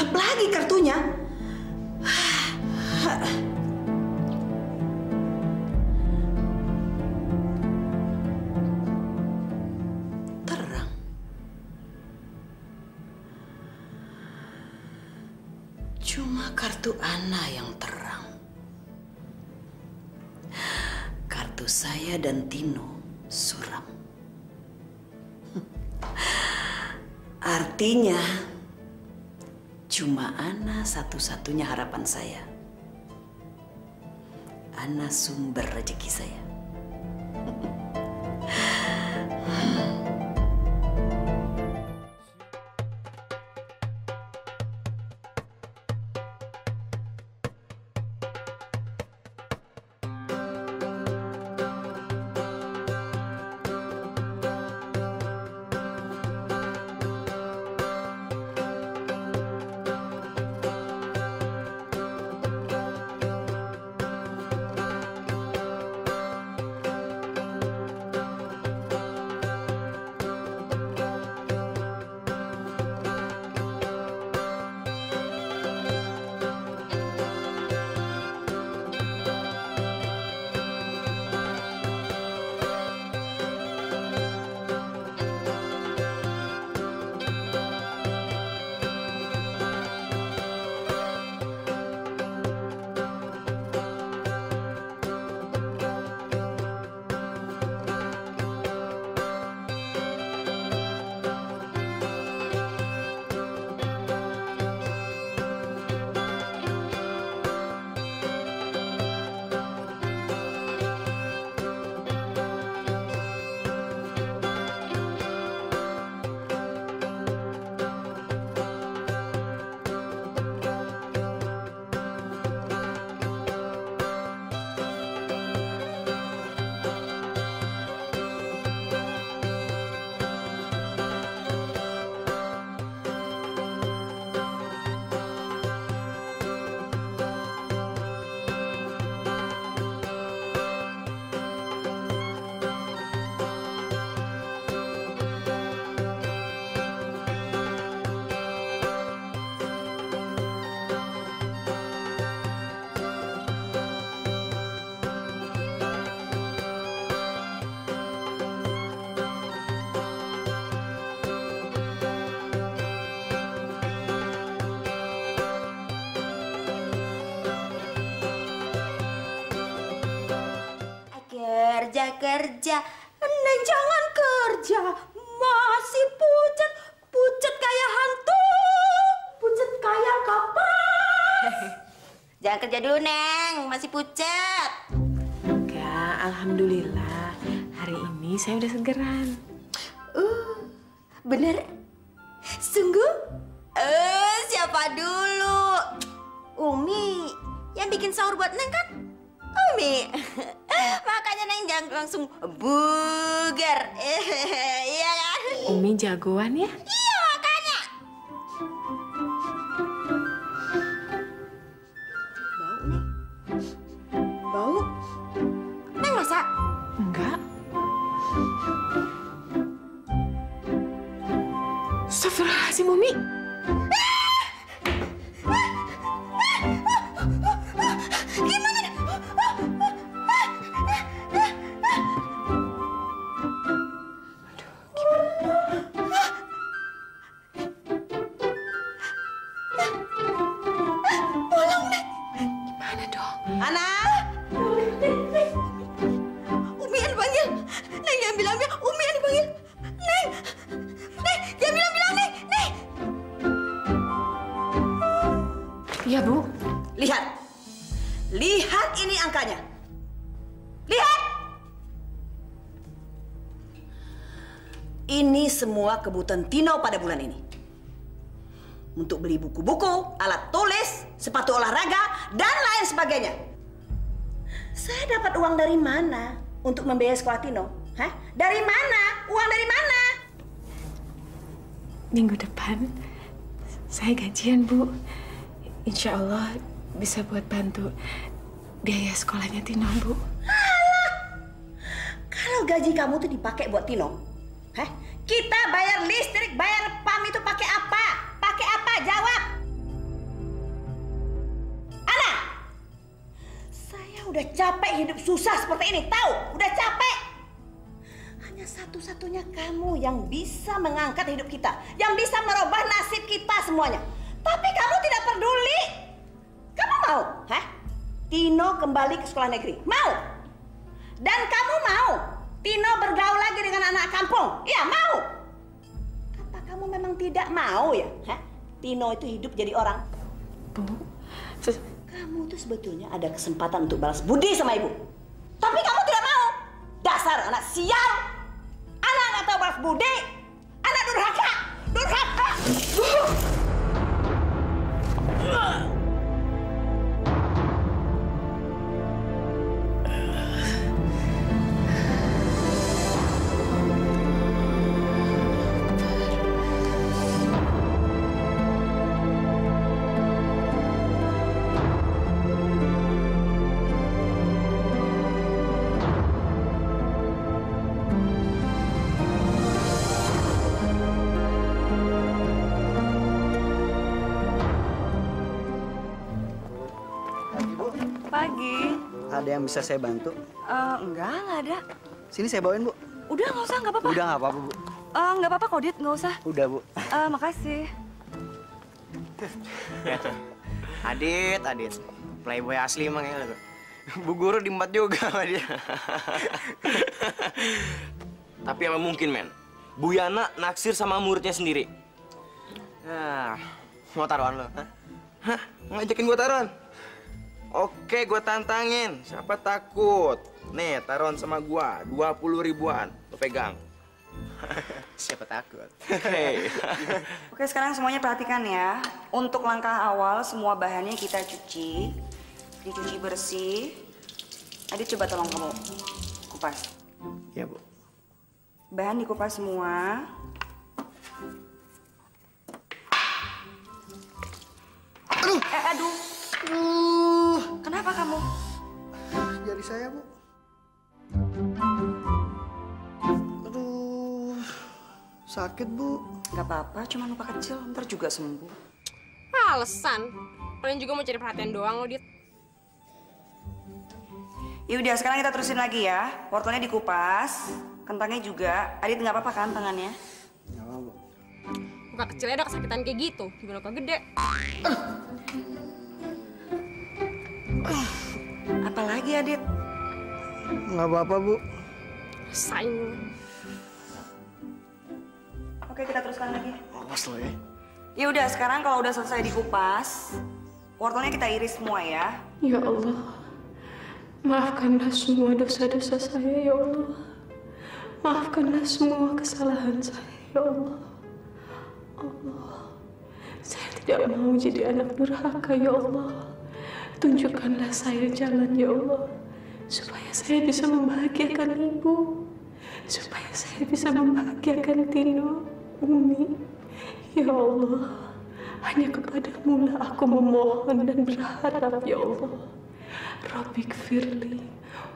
gelap lagi kartunya. Terang. Cuma kartu Ana yang terang. Kartu saya dan Tino suram. Artinya, Ana satu-satunya harapan saya. Ana sumber rezeki saya. Kerja kerja, Neng jangan kerja, masih pucat, pucat kayak hantu, pucat kayak kapan? jangan kerja dulu Neng, masih pucat. Enggak, alhamdulillah. Hari ini saya udah segeran. Uh, bener? Semua kebutuhan Tino pada bulan ini. Untuk beli buku-buku, alat tulis, sepatu olahraga, dan lain sebagainya. Saya dapat uang dari mana untuk membiayai sekolah Tino? Hah? Dari mana? Uang dari mana? Minggu depan saya gajian, Bu. Insya Allah bisa buat bantu biaya sekolahnya Tino, Bu. Kalau gaji kamu tuh dipakai buat Tino? Kita bayar listrik, bayar PAM itu pakai apa? Pakai apa? Jawab. Ana. Saya udah capek hidup susah seperti ini, tahu? Udah capek. Hanya satu-satunya kamu yang bisa mengangkat hidup kita, yang bisa merubah nasib kita semuanya. Tapi kamu tidak peduli. Kamu mau, hah? Tino kembali ke sekolah negeri. Mau? Dan kamu mau Tino bergaul lagi dengan anak kampung? Iya, mau. Apa kamu memang tidak mau ya? Hah? Tino itu hidup jadi orang. Bu, Kamu tuh sebetulnya ada kesempatan untuk balas budi sama ibu. Tapi kamu tidak mau. Dasar anak sial. Anak nggak tahu balas budi. Yang bisa saya bantu? Eh, enggak, enggak ada. Sini saya bawain, Bu. Udah, nggak usah, nggak apa-apa. Udah nggak apa-apa, Bu. Eh, nggak apa-apa kok, Dit. Nggak usah. Udah, Bu. Eh, makasih. Adit, Adit. Playboy asli emang ya lo. Bu Guru diempat juga sama dia. Tapi apa mungkin, men? Bu Yana naksir sama muridnya sendiri. Nah, mau taruhan lo? Hah? Hah? Ngajakin gua taruhan? Oke, gua tantangin. Siapa takut? Nih, taruhan sama gua. 20 ribuan. Lo pegang. Siapa takut? Hei. Oke, sekarang semuanya perhatikan ya. Untuk langkah awal, semua bahannya kita cuci. Dicuci bersih. Adit, coba tolong kamu kupas. ya, Bu. Bahan dikupas semua. Aduh! Eh, aduh. Kenapa kamu? Jari saya, Bu. Aduh. Sakit, Bu. Gak apa-apa, cuma luka kecil. Ntar juga sembuh. Alasan. Kalian juga mau cari perhatian doang lo, Dit. Ya udah, sekarang kita terusin lagi ya. Wortelnya dikupas, kentangnya juga. Adit nggak apa-apa kan tangannya? Nggak apa, Bu. Luka kecilnya udah kesakitan kayak gitu. Gimana luka gede? Apalagi Adit? Nggak apa-apa, Bu. Rasain. Oke, kita teruskan lagi. Awas lo ya. Ya udah, sekarang kalau udah selesai dikupas, wortelnya kita iris semua ya. Ya Allah, maafkanlah semua dosa-dosa saya, ya Allah. Maafkanlah semua kesalahan saya, ya Allah. Allah, saya tidak mau jadi anak durhaka, ya Allah. Tunjukkanlah saya jalan, ya Allah. Supaya saya bisa membahagiakan ibu. Supaya saya bisa membahagiakan Tino, Umi. Ya Allah, hanya kepadamu lah aku memohon dan berharap, ya Allah. Rabbik firli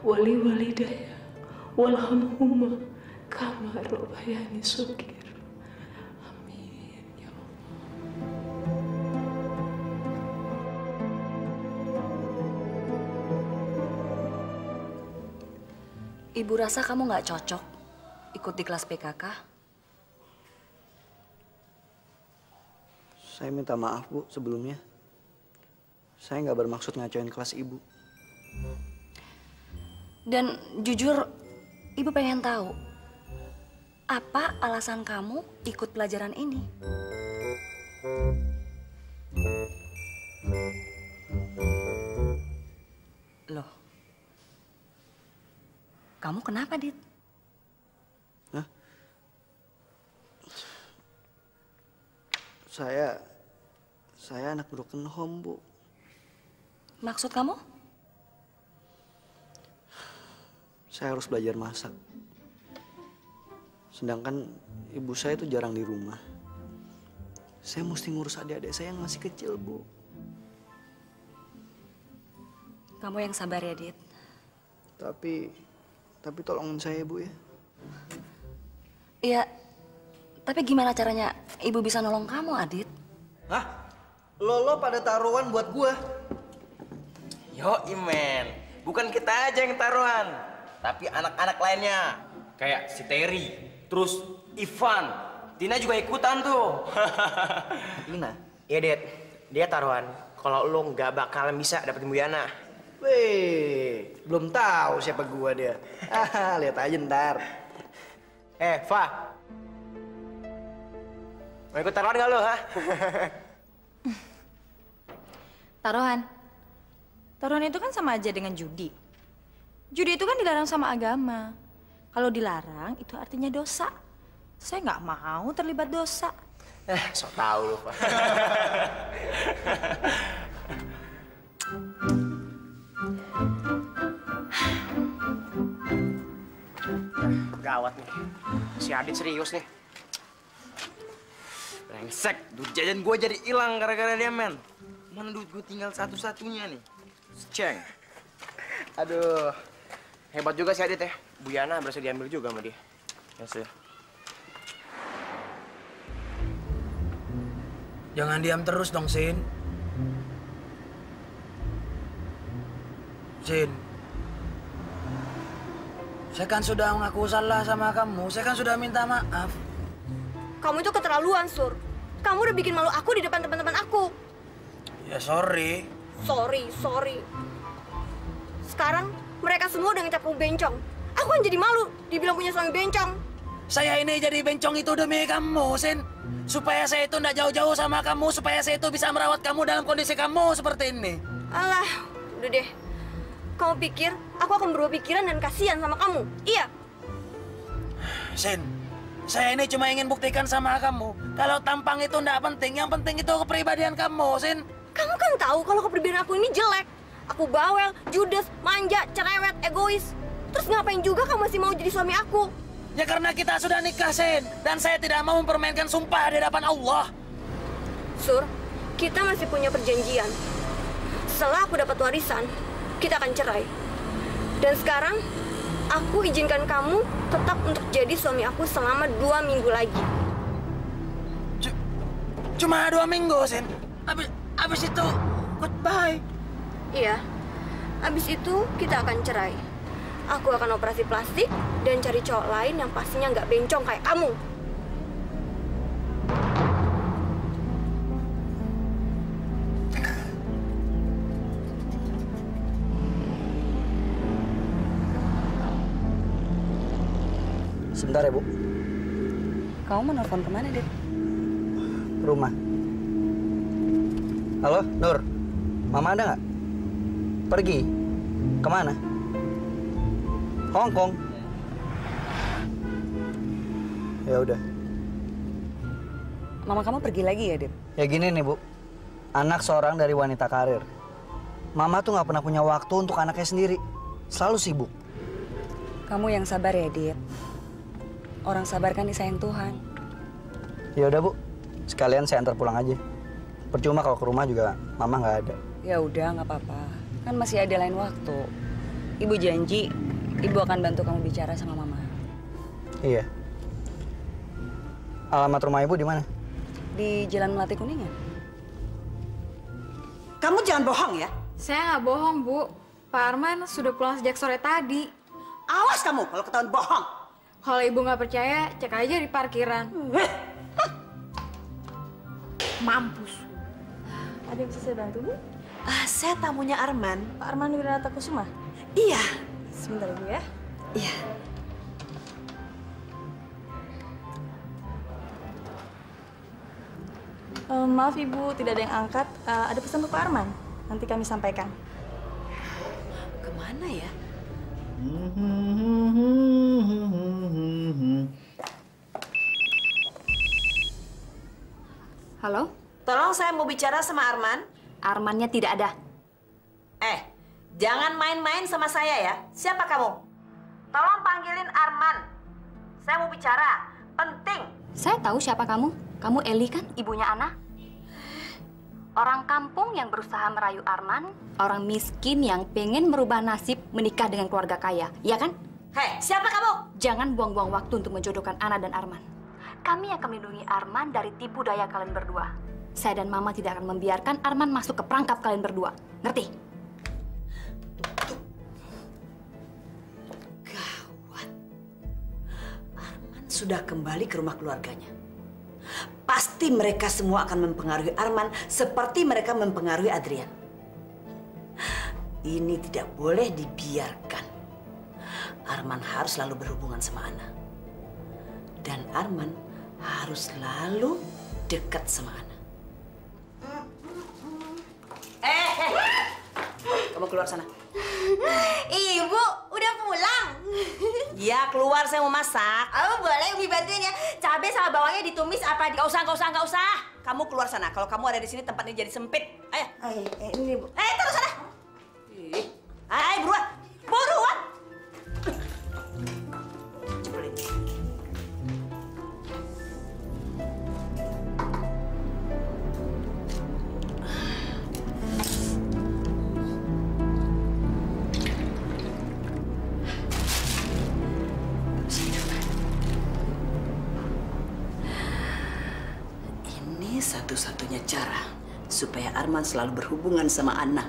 wali walidaya walhamhumma kama rabbayani sugir. Ibu rasa kamu nggak cocok ikut di kelas PKK? Saya minta maaf, Bu, sebelumnya. Saya nggak bermaksud ngacoin kelas Ibu. Dan jujur, ibu pengen tahu apa alasan kamu ikut pelajaran ini? Loh, kamu kenapa, Dit? Saya... Saya anak broken home, Bu. Maksud kamu? Saya harus belajar masak. Sedangkan ibu saya itu jarang di rumah. Saya mesti ngurus adik-adik saya yang masih kecil, Bu. Kamu yang sabar ya, Dit. Tapi... Tapi tolongin saya, Bu, ya. Iya, tapi gimana caranya ibu bisa nolong kamu, Adit? Hah? Lolo pada taruhan buat gua. Yo, Imen. bukan kita aja yang taruhan, tapi anak-anak lainnya. Kayak si Terry, terus Ivan, Tina juga ikutan tuh. Tina. Iya, Det. Dia taruhan. Kalau lo nggak bakalan bisa dapetin Bu Yana. Weh, belum tahu siapa gua dia. Ah, lihat aja ntar. Eh, Fa. Mau ikut taruhan nggak lo, ha? Taruhan. Taruhan itu kan sama aja dengan judi. Judi itu kan dilarang sama agama. Kalau dilarang itu artinya dosa. Saya nggak mau terlibat dosa. Eh, so tau lo, Fa. Gawat nih. Si Adit serius nih. Brengsek, duit jajan gue jadi hilang gara-gara dia, men. Mana duit gue tinggal satu-satunya nih? Ceng. Aduh. Hebat juga si Adit ya. Bu Yana berhasil diambil juga sama dia. Ya sih. Jangan diam terus dong, Sin. Sin. Saya kan sudah mengaku salah sama kamu. Saya kan sudah minta maaf. Kamu itu keterlaluan, Sur. Kamu udah bikin malu aku di depan teman-teman aku. Ya sorry. Sorry, sorry. Sekarang mereka semua udah ngecap kamu bencong. Aku kan jadi malu dibilang punya suami bencong. Saya ini jadi bencong itu demi kamu, Sin. Supaya saya itu tidak jauh-jauh sama kamu, supaya saya itu bisa merawat kamu dalam kondisi kamu seperti ini. Alah, udah deh. Kamu pikir aku akan berubah pikiran dan kasihan sama kamu? Iya. Sin, saya ini cuma ingin buktikan sama kamu. Kalau tampang itu tidak penting, yang penting itu kepribadian kamu, Sin. Kamu kan tahu kalau kepribadian aku ini jelek. Aku bawel, judes, manja, cerewet, egois. Terus ngapain juga kamu masih mau jadi suami aku? Ya karena kita sudah nikah, Sin. Dan saya tidak mau mempermainkan sumpah di hadapan Allah. Sur, kita masih punya perjanjian. Setelah aku dapat warisan, kita akan cerai. Dan sekarang, aku izinkan kamu tetap untuk jadi suami aku selama dua minggu lagi. Cuma dua minggu, Sin. Habis, habis itu, goodbye. Iya, habis itu kita akan cerai. Aku akan operasi plastik dan cari cowok lain yang pastinya nggak bencong kayak kamu. Sebentar ya, Bu. Kamu mau nelfon ke mana, Dit? Rumah. Halo, Nur. Mama ada nggak? Pergi. Ke mana? Hong Kong. Ya udah. Mama kamu pergi lagi ya, Dit? Ya gini nih, Bu. Anak seorang dari wanita karir. Mama tuh nggak pernah punya waktu untuk anaknya sendiri. Selalu sibuk. Kamu yang sabar ya, Dit. Orang sabar kan disayang Tuhan. Ya udah, Bu. Sekalian saya antar pulang aja. Percuma kalau ke rumah juga Mama nggak ada. Ya udah, nggak apa-apa. Kan masih ada lain waktu. Ibu janji, Ibu akan bantu kamu bicara sama Mama. Iya. Alamat rumah Ibu di mana? Di Jalan Melati Kuningan. Kamu jangan bohong ya. Saya nggak bohong, Bu. Pak Arman sudah pulang sejak sore tadi. Awas kamu kalau ketahuan bohong. Kalau ibu nggak percaya, cek aja di parkiran. Mampus. Ada yang bisa saya bantu, Bu? Ah, saya tamunya Arman. Pak Arman Wiranata Kusuma. Iya. Sebentar, Ibu ya. Iya. Eh, maaf Ibu, tidak ada yang angkat. Eh, ada pesan untuk Pak Arman. Nanti kami sampaikan. Ke mana ya? Halo? Tolong saya mau bicara sama Arman. Armannya tidak ada. Eh, jangan main-main sama saya ya. Siapa kamu? Tolong panggilin Arman. Saya mau bicara. Penting. Saya tahu siapa kamu. Kamu Eli kan, ibunya Ana? Orang kampung yang berusaha merayu Arman, orang miskin yang pengen merubah nasib menikah dengan keluarga kaya, ya kan? Hei, siapa kamu? Jangan buang-buang waktu untuk menjodohkan Ana dan Arman. Kami akan melindungi Arman dari tipu daya kalian berdua. Saya dan Mama tidak akan membiarkan Arman masuk ke perangkap kalian berdua. Ngerti? Gawat. Arman sudah kembali ke rumah keluarganya. Pasti mereka semua akan mempengaruhi Arman seperti mereka mempengaruhi Adrian. Ini tidak boleh dibiarkan. Arman harus selalu berhubungan sama Ana. Dan Arman harus selalu dekat sama Ana. Eh, eh. Kamu keluar sana. Ibu, udah pulang. Ya, keluar saya mau masak. Oh, boleh Umi bantuin ya. Cabai sama bawangnya ditumis apa di... Gak usah, gak usah, gak usah. Kamu keluar sana. Kalau kamu ada di sini tempat ini jadi sempit. Ayo. Iya, iya, ini Bu. Eh, terus sana. Ih. Ayo, buruan. Buruan. Selalu berhubungan sama Anna.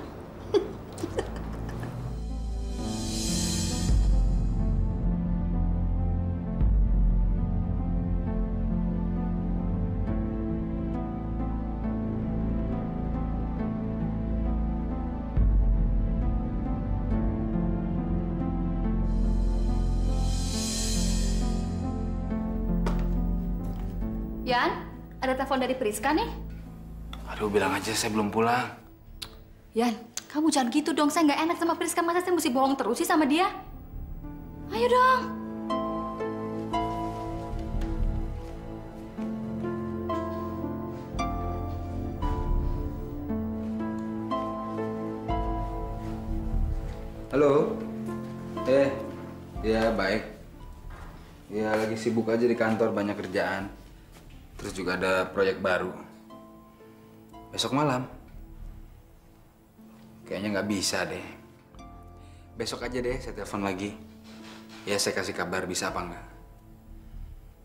Yan, ada telepon dari Priska nih. Aduh, bilang aja saya belum pulang. Yan, kamu jangan gitu dong. Saya nggak enak sama Priska. Masa saya mesti bohong terus sih sama dia? Ayo dong. Halo. Eh, ya baik. Ya lagi sibuk aja di kantor banyak kerjaan. Terus juga ada proyek baru. Besok malam. Kayaknya nggak bisa deh. Besok aja deh saya telepon lagi. Ya saya kasih kabar bisa apa nggak.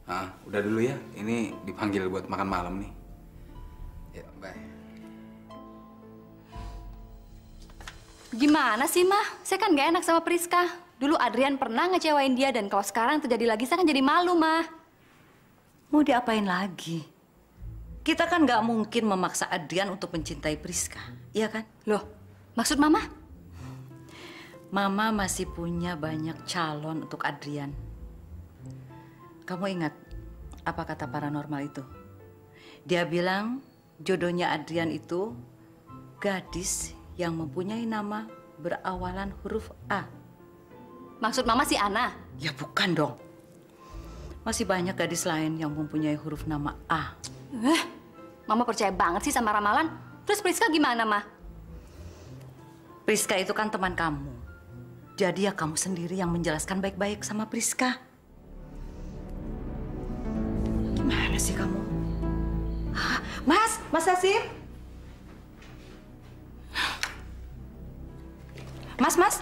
Ah, udah dulu ya. Ini dipanggil buat makan malam nih. Ya, bye. Gimana sih, Mah? Saya kan nggak enak sama Priska. Dulu Adrian pernah ngecewain dia dan kalau sekarang terjadi lagi, saya kan jadi malu, Mah. Mau diapain lagi? Kita kan nggak mungkin memaksa Adrian untuk mencintai Priska, iya kan? Loh, maksud Mama? Mama masih punya banyak calon untuk Adrian. Kamu ingat apa kata paranormal itu? Dia bilang jodohnya Adrian itu gadis yang mempunyai nama berawalan huruf A. Maksud Mama si Ana? Ya bukan dong. Masih banyak gadis lain yang mempunyai huruf nama A. Eh, Mama percaya banget sih sama ramalan. Terus Priska gimana, Mah? Priska itu kan teman kamu. Jadi ya kamu sendiri yang menjelaskan baik-baik sama Priska. Gimana sih kamu? Hah? Mas, Mas Hasim? Mas, Mas,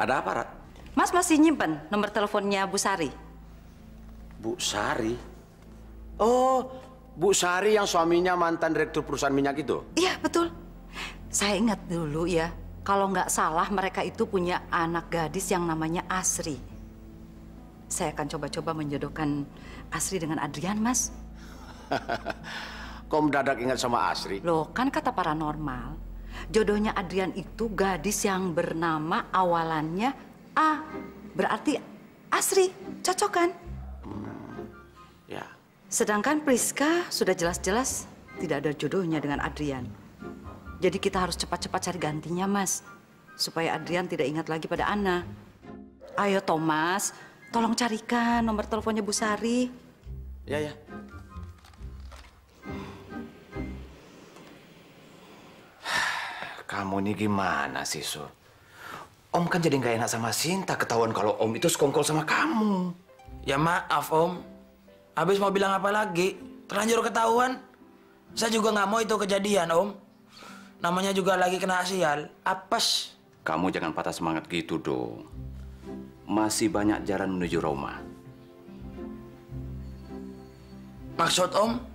Ada apa, Rat? Mas masih nyimpen nomor teleponnya Bu Sari? Bu Sari? Oh, Bu Sari yang suaminya mantan direktur perusahaan minyak itu? Iya, betul. Saya ingat dulu ya, kalau nggak salah mereka itu punya anak gadis yang namanya Asri. Saya akan coba-coba menjodohkan Asri dengan Adrian, Mas. Kok mendadak ingat sama Asri? Loh, kan kata paranormal, jodohnya Adrian itu gadis yang bernama awalannya A. Berarti Asri, cocok kan? Ya. Sedangkan Priska sudah jelas-jelas tidak ada jodohnya dengan Adrian. Jadi kita harus cepat-cepat cari gantinya, Mas. Supaya Adrian tidak ingat lagi pada Ana. Ayo, Thomas. Tolong carikan nomor teleponnya Bu Sari. Ya, ya. Kamu ini gimana sih, Sur? Om kan jadi nggak enak sama Sinta ketahuan kalau Om itu sekongkol sama kamu. Ya maaf, Om. Habis mau bilang apa lagi? Terlanjur ketahuan. Saya juga nggak mau itu kejadian, Om. Namanya juga lagi kena sial. Apes. Kamu jangan patah semangat gitu dong. Masih banyak jalan menuju Roma. Maksud Om?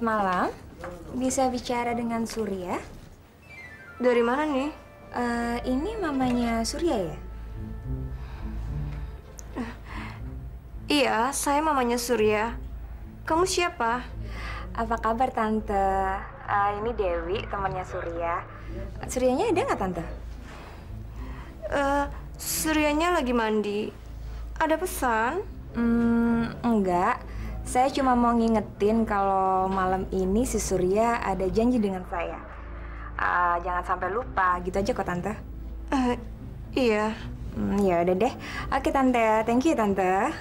Selamat malam. Bisa bicara dengan Surya? Dari mana nih? Eh, ini mamanya Surya ya? Iya, saya mamanya Surya. Kamu siapa? Apa kabar Tante? Eh, ini Dewi, temannya Surya. Suryanya ada nggak Tante? Eh, Suryanya lagi mandi. Ada pesan? Hmm, enggak. Saya cuma mau ngingetin kalau malam ini si Surya ada janji dengan saya. Ah, jangan sampai lupa, gitu aja kok Tante. Eh, iya. Hmm, ya udah deh. Oke Tante, thank you Tante.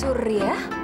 Surya?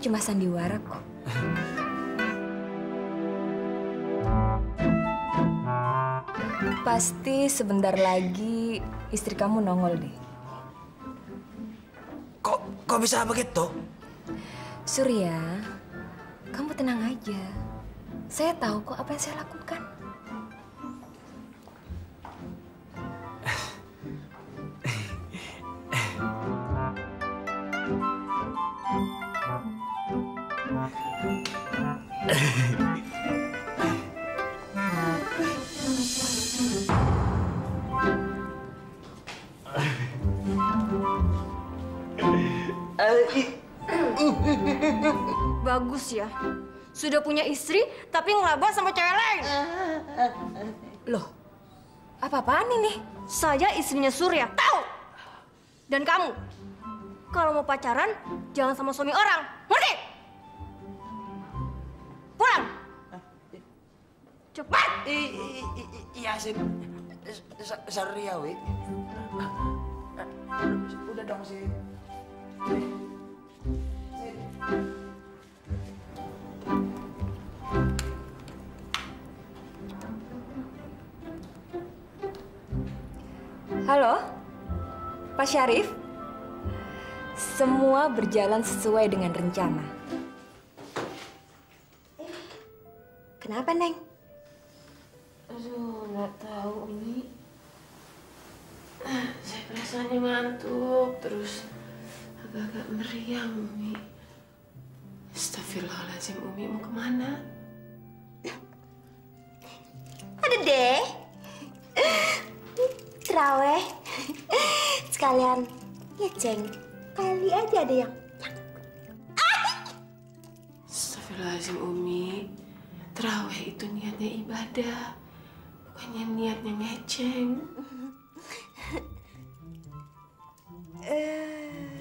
Ini cuma sandiwara kok. Pasti sebentar lagi istri kamu nongol deh. kok bisa begitu? Surya, kamu tenang aja. Saya tahu kok apa yang saya lakukan. Bagus ya. Sudah punya istri, tapi ngelabas sama cewek lain. Loh, apa-apaan ini? Saya istrinya Surya, tahu? Dan kamu, kalau mau pacaran, jangan sama suami orang, ngerti? Pulang! Cepat! Iya sih, sorry ya, Wi. Udah dong sih. Halo, Pak Syarif. Semua berjalan sesuai dengan rencana. Kenapa, Neng? Aduh, nggak tahu Umi. Ah, Saya perasaannya ngantuk, terus agak-agak meriang Umi. Astagfirullahaladzim, Umi mau ke mana? Ada deh. Teraweh. Sekalian ngeceng. Kali aja ada yang Astagfirullahaladzim, Umi. Terawih itu niatnya ibadah, bukannya niatnya ngeceng. Eh,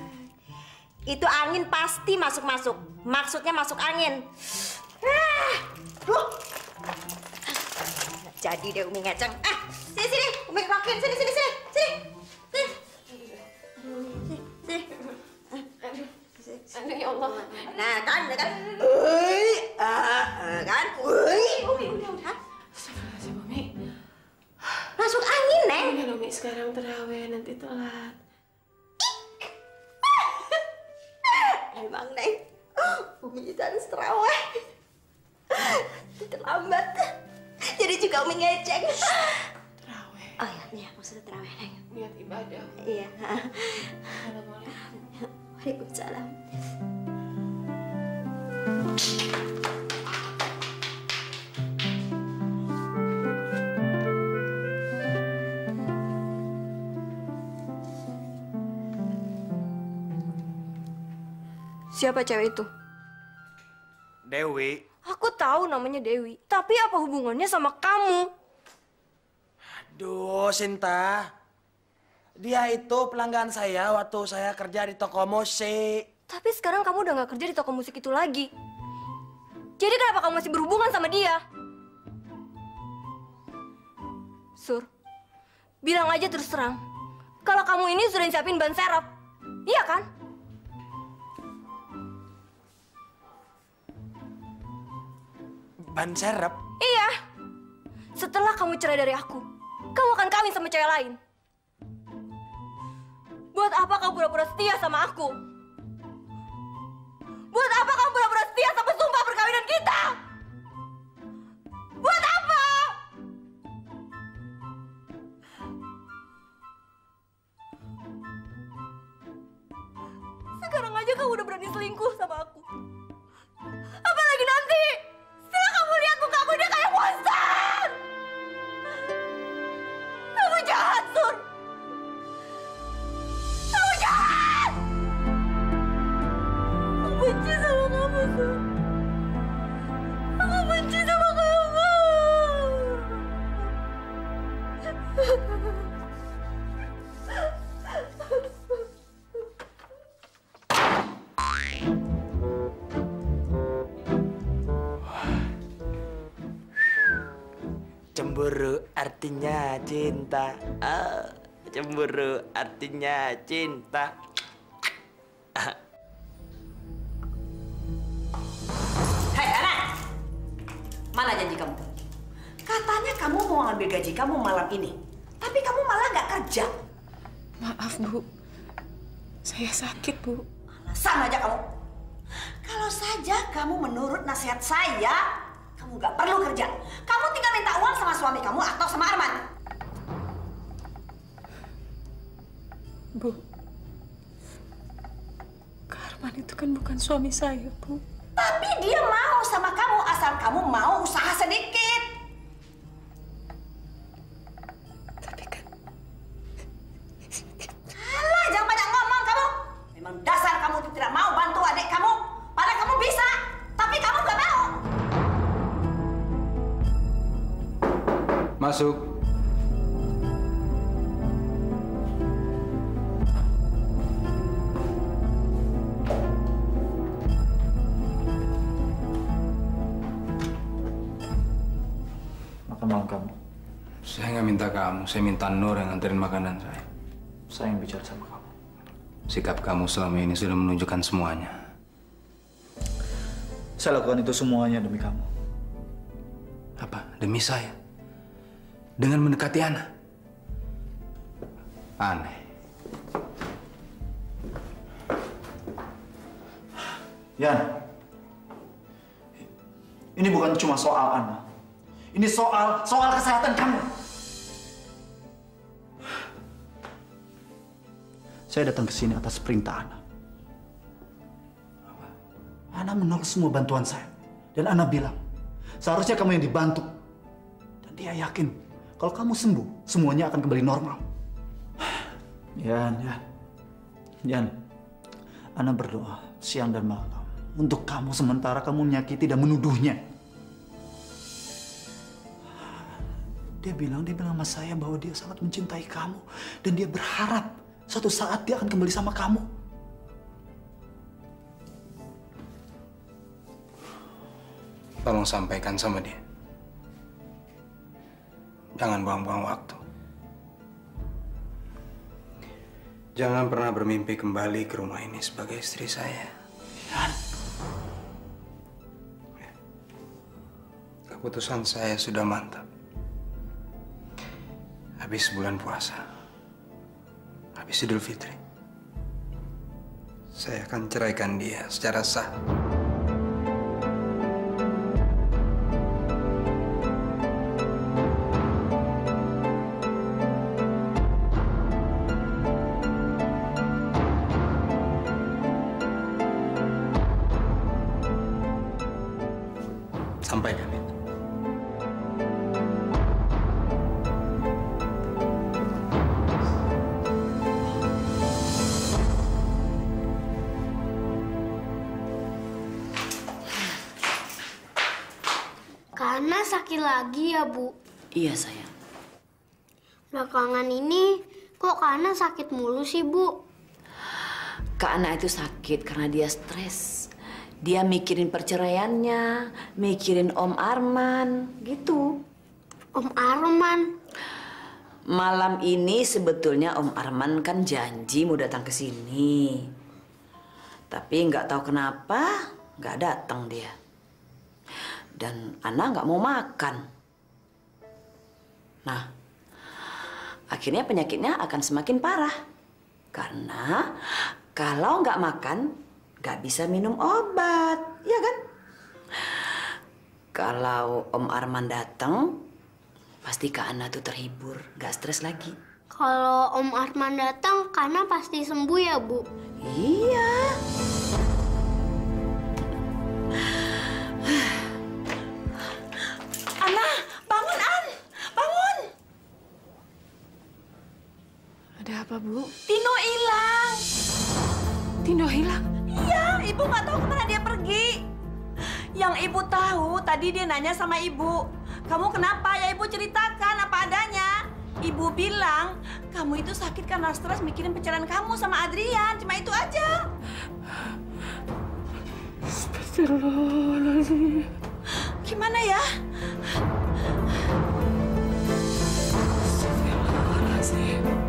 itu angin pasti masuk-masuk. Maksudnya masuk angin. Ah, duh. Jadi deh Umi ngeceng. Ah, sini sini, Umi rokin sini. Sini. Sini. Aduh, ya Allah. Nah, kan, nah, kan. Ui, ah, kan. Umi? Astagfirullahaladzim, Umi. Masuk angin, Neng. Udah, Umi, sekarang terawih, nanti telat. Emang, Neng. Umi harus terawih. Terlambat. Jadi juga Umi ngecek. Terawih. Oh iya, iya, maksudnya terawih, Neng. Niat ibadah. Iya. Assalamualaikum. Waalaikumsalam. Siapa cewek itu? Dewi, Aku tahu namanya Dewi. Tapi apa hubungannya sama kamu? Aduh, Sinta. Dia itu pelanggan saya waktu saya kerja di toko musik. Tapi sekarang kamu udah gak kerja di toko musik itu lagi. Jadi kenapa kamu masih berhubungan sama dia? Sur, bilang aja terus terang. Kalau kamu ini sudah siapin ban serep. Iya kan? Ban serep? Iya. Setelah kamu cerai dari aku, kamu akan kawin sama cewek lain. Buat apa kamu pura-pura setia sama aku? Buat apa kamu pura-pura setia sama sumpah perkawinan kita? Buat apa? Sekarang aja kamu udah berani selingkuh sama aku. Apalagi nanti, Cemburu artinya cinta. Ah, cemburu artinya cinta. Saya, Bu. Tapi dia mau sama kamu asal kamu mau usaha sedikit. Alah, jangan banyak ngomong kamu. Memang dasar kamu itu tidak mau bantu adik kamu. Padahal kamu bisa, tapi kamu nggak mau. Masuk. Kamu, saya minta Nur yang nganterin makanan saya. Saya yang bicara sama kamu. Sikap kamu selama ini sudah menunjukkan semuanya. Saya lakukan itu semuanya demi kamu. Apa? Demi saya? Dengan mendekati Ana? Aneh. Yan, ini bukan cuma soal Ana. Ini soal soal kesehatan kamu. Saya datang ke sini atas perintah Ana. Ana menolak semua bantuan saya. Dan Ana bilang, seharusnya kamu yang dibantu. Dan dia yakin, kalau kamu sembuh, semuanya akan kembali normal. Yan, Yan. Yan, Ana berdoa siang dan malam untuk kamu sementara kamu menyakiti dan menuduhnya. Dia bilang, dia bilang sama saya bahwa dia sangat mencintai kamu. Dan dia berharap suatu saat dia akan kembali sama kamu. Tolong sampaikan sama dia. Jangan buang-buang waktu. Jangan pernah bermimpi kembali ke rumah ini sebagai istri saya. Keputusan saya sudah mantap. Habis bulan puasa, habis Idul Fitri, saya akan ceraikan dia secara sah. Sakit mulu sih, Bu? Kak Ana itu sakit karena dia stres. Dia mikirin perceraiannya, mikirin Om Arman, gitu. Om Arman? Malam ini sebetulnya Om Arman kan janji mau datang ke sini. Tapi nggak tahu kenapa nggak datang dia. Dan Ana nggak mau makan. Nah, akhirnya penyakitnya akan semakin parah. Karena kalau nggak makan, nggak bisa minum obat, ya kan? Kalau Om Arman datang, pasti Kak Ana tuh terhibur, nggak stres lagi. Kalau Om Arman datang, Kana pasti sembuh ya, Bu? Iya. Ada apa, Bu? Tino hilang. Tino hilang? Iya, ibu nggak tahu ke mana dia pergi. Yang ibu tahu tadi dia nanya sama ibu, kamu kenapa? Ya ibu ceritakan apa adanya. Ibu bilang kamu itu sakit karena stres mikirin pacaran kamu sama Adrian. Cuma itu aja. Astagfirullahaladzim. Gimana ya? Astagfirullahaladzim.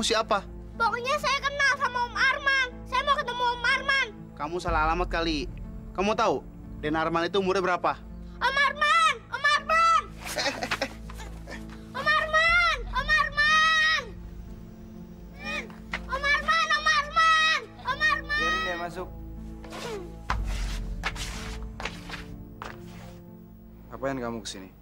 Kamu siapa? Pokoknya saya kenal sama Om Arman. Saya mau ketemu Om Arman. Kamu salah alamat kali. Kamu tahu Den Arman itu umurnya berapa? Om Arman! Om Arman! Om Arman! Om Arman! Om Arman! Om Arman! Om Arman! Biarin dia masuk. Apain kamu ke sini?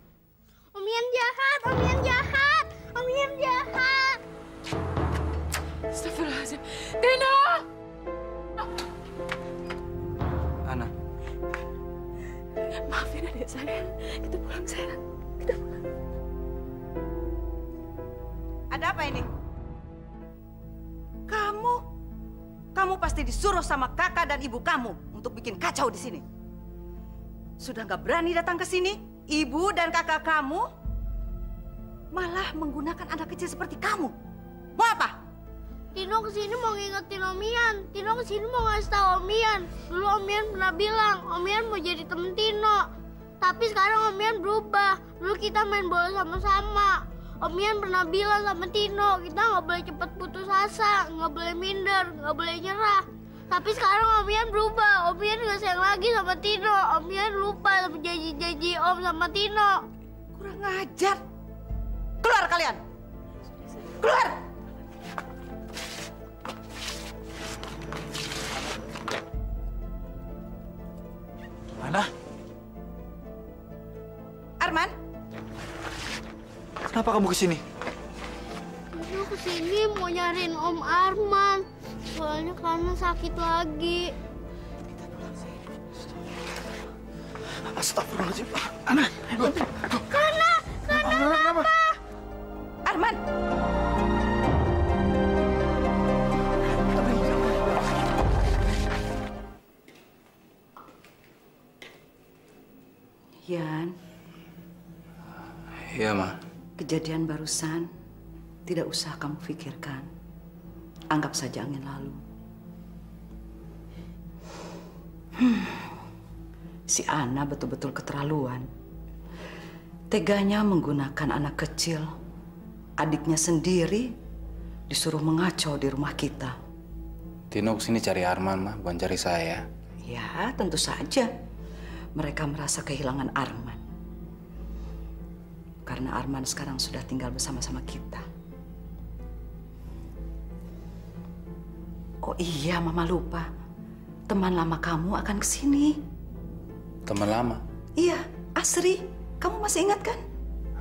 Sudah nggak berani datang ke sini, ibu dan kakak kamu malah menggunakan anak kecil seperti kamu. Mau apa? Tino ke sini mau ngingetin Om Ian. Tino ke sini mau ngasih tahu Om Ian. Dulu Om Ian pernah bilang Om Ian mau jadi temen Tino. Tapi sekarang Om Ian berubah. Dulu kita main bola sama-sama. Om Ian pernah bilang sama Tino, kita nggak boleh cepet putus asa, nggak boleh minder, nggak boleh nyerah. Tapi sekarang Om Ian berubah. Om Ian nggak sayang lagi sama Tino. Om Ian lupa sama janji-janji Om sama Tino. Kurang ajar. Keluar kalian. Keluar. Mana? Arman, Kenapa kamu ke sini? Tino ke sini mau nyariin Om Arman. Soalnya karena sakit lagi. Astagfirullahaladzim. Ana, Karena, karena apa? Arman. Yan, iya ma. kejadian barusan tidak usah kamu pikirkan. Anggap saja angin lalu. Hmm, si Ana betul-betul keterlaluan. Teganya menggunakan anak kecil, adiknya sendiri, disuruh mengacau di rumah kita. Tino ke sini cari Arman mah, bukan cari saya. Ya, tentu saja. Mereka merasa kehilangan Arman. Karena Arman sekarang sudah tinggal bersama-sama kita. Oh iya, Mama lupa. Teman lama kamu akan ke sini. Teman lama, Iya, Asri. Kamu masih ingat kan?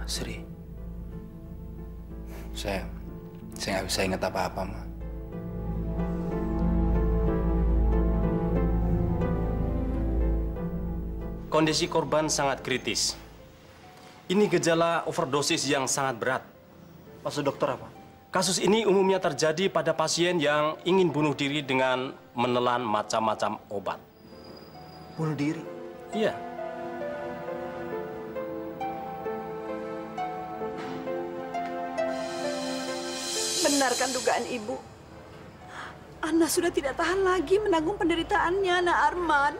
Sri. Saya, saya nggak bisa ingat apa-apa ma. Kondisi korban sangat kritis. Ini gejala overdosis yang sangat berat. Maksud dokter apa? Kasus ini umumnya terjadi pada pasien yang ingin bunuh diri dengan menelan macam-macam obat. Bunuh diri? Iya. Benarkan dugaan ibu. Ana sudah tidak tahan lagi menanggung penderitaannya, Nak Arman.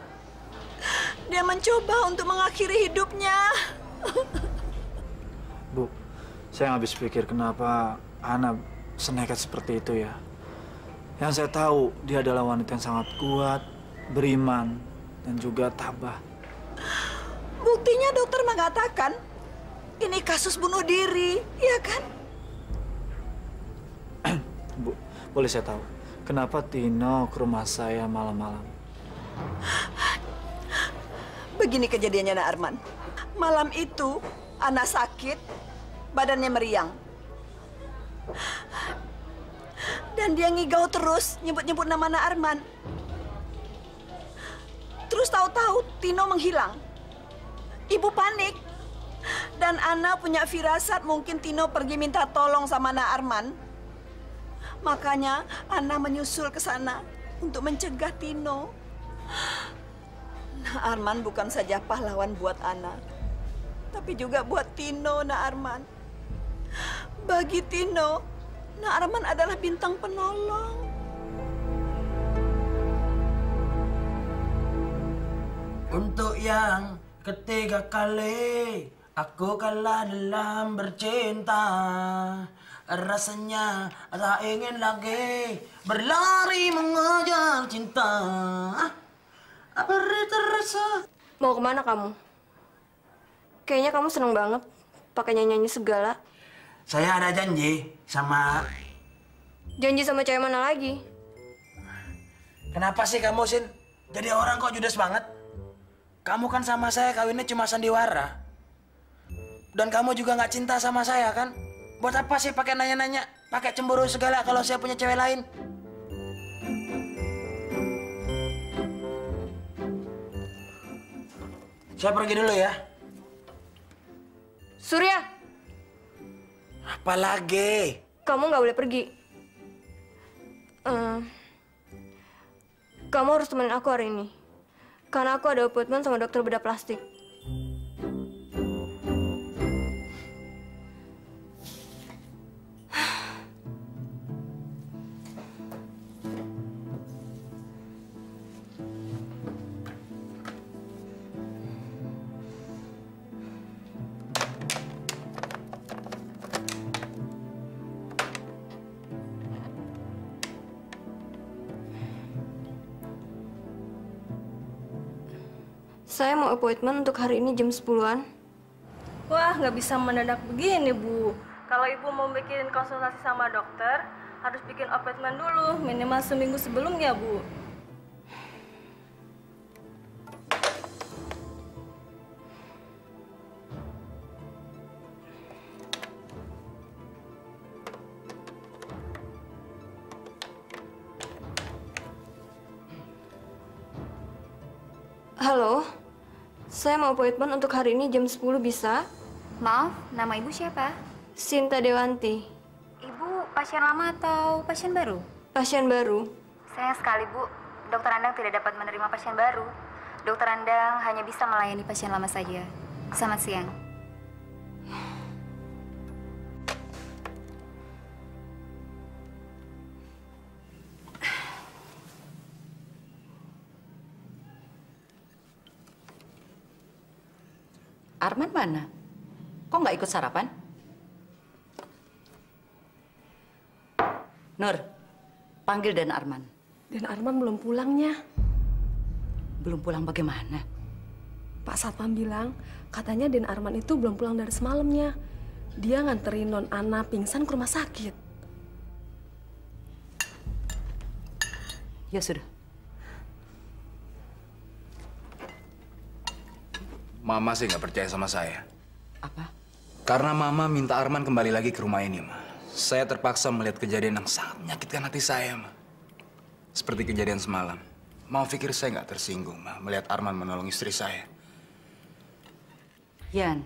Dia mencoba untuk mengakhiri hidupnya. Bu, saya habis pikir kenapa Ana senekat seperti itu ya. Yang saya tahu, dia adalah wanita yang sangat kuat, beriman, dan juga tabah. Buktinya dokter mengatakan ini kasus bunuh diri, ya kan? Bu, boleh saya tahu, kenapa Tino ke rumah saya malam-malam? Begini kejadiannya, Nak Arman. Malam itu, anak sakit, badannya meriang. Dan dia ngigau terus, nyebut-nyebut nama Nak Arman. Terus tahu-tahu Tino menghilang. Ibu panik. Dan Ana punya firasat mungkin Tino pergi minta tolong sama Nak Arman. Makanya Ana menyusul ke sana untuk mencegah Tino. Nah, Arman bukan saja pahlawan buat Ana, tapi juga buat Tino, Nak Arman. Bagi Tino, Nak Arman adalah bintang penolong. Untuk yang ketiga kali aku kalah dalam bercinta Rasanya tak ingin lagi berlari mengejar cinta Beri terasa Mau ke mana kamu? Kayaknya kamu seneng banget pakai nyanyi-nyanyi segala. Saya ada janji sama... Janji sama cewek mana lagi? Kenapa sih kamu, Sin? Jadi orang kok judes banget? Kamu kan sama saya kawinnya cuma sandiwara. Dan kamu juga nggak cinta sama saya kan? Buat apa sih pakai nanya-nanya? Pakai cemburu segala kalau saya punya cewek lain? Saya pergi dulu ya. Surya, Apalagi? kamu nggak boleh pergi. Eh, kamu harus temenin aku hari ini. Karena aku ada appointment sama dokter bedah plastik. Saya mau appointment untuk hari ini jam 10-an. Wah, nggak bisa mendadak begini, Bu. Kalau Ibu mau bikin konsultasi sama dokter, harus bikin appointment dulu, minimal seminggu sebelumnya, Bu. Halo, saya mau appointment untuk hari ini jam 10 bisa? Maaf, nama ibu siapa? Sinta Dewanti. Ibu pasien lama atau pasien baru? Pasien baru. Sayang sekali, Bu. Dokter Andang tidak dapat menerima pasien baru. Dokter Andang hanya bisa melayani pasien lama saja. Selamat siang. Arman mana? Kok nggak ikut sarapan? Nur, panggil Dan Arman. Dan Arman belum pulangnya. Belum pulang bagaimana? Pak Satpam bilang, katanya Den Arman itu belum pulang dari semalamnya. Dia nganterin Non Ana pingsan ke rumah sakit. Ya sudah. Mama sih nggak percaya sama saya. Apa? Karena Mama minta Arman kembali lagi ke rumah ini, Ma. Saya terpaksa melihat kejadian yang sangat menyakitkan hati saya, Ma. Seperti kejadian semalam. Mau pikir saya nggak tersinggung, Ma, melihat Arman menolong istri saya. Yan,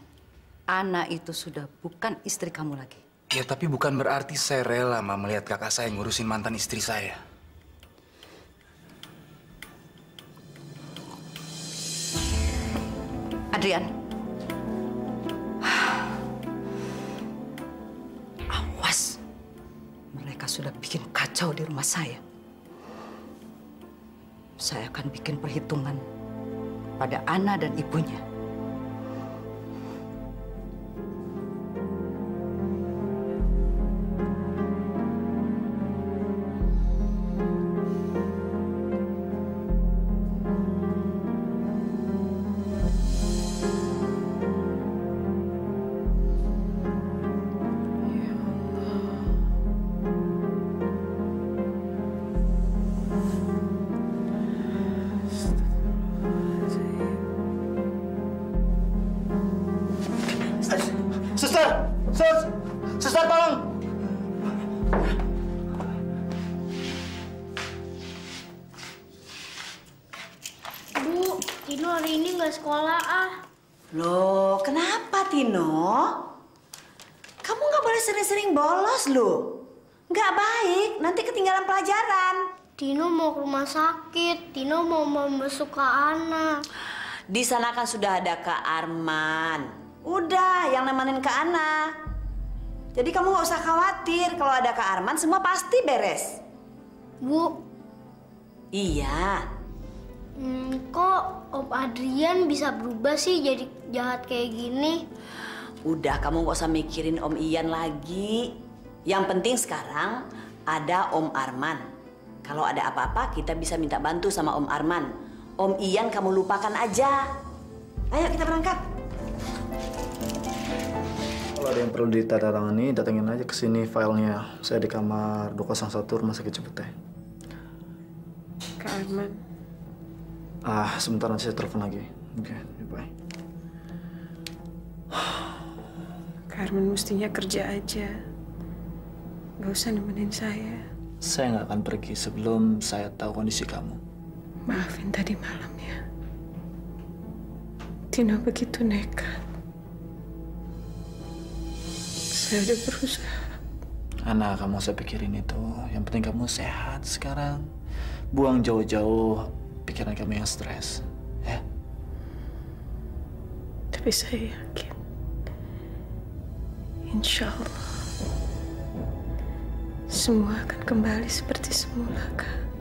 Ana itu sudah bukan istri kamu lagi. Ya tapi bukan berarti saya rela ma melihat kakak saya ngurusin mantan istri saya. Adrian. Awas. Mereka sudah bikin kacau di rumah saya. Saya akan bikin perhitungan pada Ana dan ibunya. Tino mau membesuk Kak Ana. Di sana kan sudah ada Kak Arman. Udah, yang nemenin Kak Ana. Jadi kamu nggak usah khawatir. Kalau ada Kak Arman, semua pasti beres. Bu. Iya. Hmm, kok Om Adrian bisa berubah sih jadi jahat kayak gini? Udah, kamu nggak usah mikirin Om Ian lagi. Yang penting sekarang ada Om Arman. Kalau ada apa-apa, kita bisa minta bantu sama Om Arman. Om Ian kamu lupakan aja. Ayo kita berangkat. Kalau ada yang perlu ditandatangani, datengin aja ke sini filenya. Saya di kamar 201 Rumah Sakit Cipete. Kak Arman, Ah, sebentar nanti saya telepon lagi. Oke, bye. Kak Arman mestinya kerja aja. Gak usah nemenin saya. Saya nggak akan pergi sebelum saya tahu kondisi kamu. Maafin tadi malam ya. Tino begitu nekat. Saya udah berusaha. Ana, kamu usah pikirin itu. Yang penting kamu sehat sekarang. Buang jauh-jauh pikiran kamu yang stres. Ya? Tapi saya yakin. Insya Allah. Semua akan kembali seperti semula, Kak.